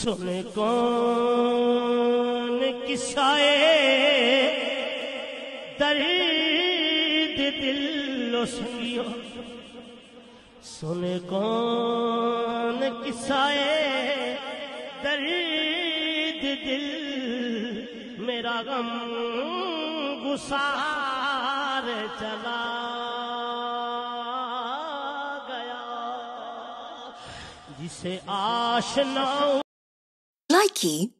सुने कौन किसाए? दर्द दिल लो संगियो सुने कौन किसाए? दर्द दिल मेरा गम गुसार चला गया। जिसे आशना Nike